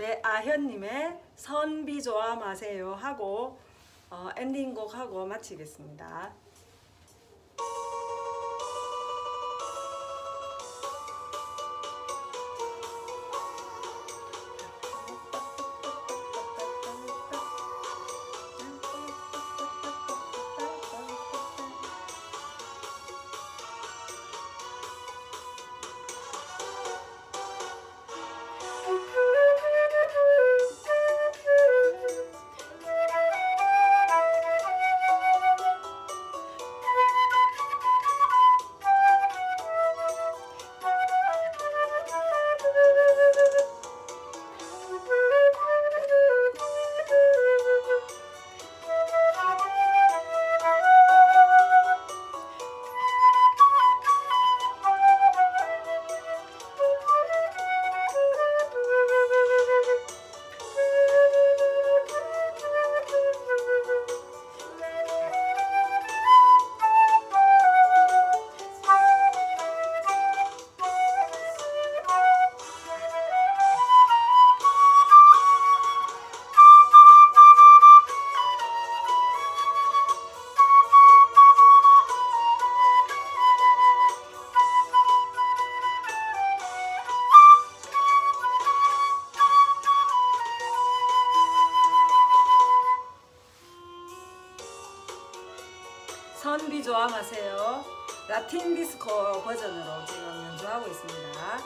배아현님의 선비 좋아 마세요 하고 어, 엔딩곡 하고 마치겠습니다. 선비 마세요. 라틴 디스코 버전으로 지금 연주하고 있습니다.